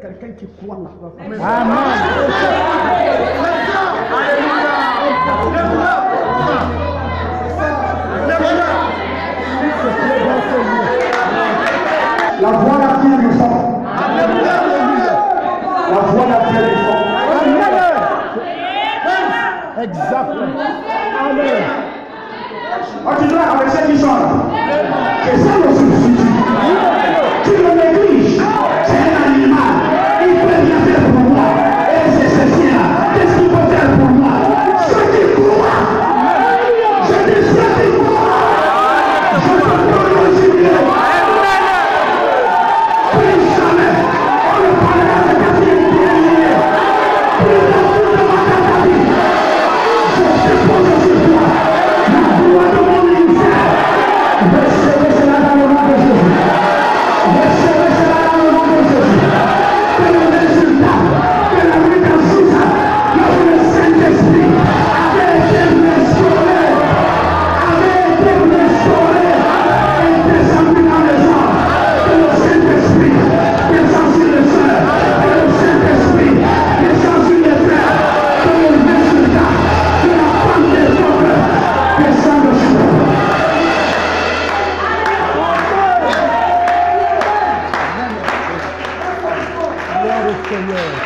quelqu'un qui croit là. La voix la plus puissante. La voix la plus puissante. Exactement. Amen. On avec ceux qui sont Deus, Senhor.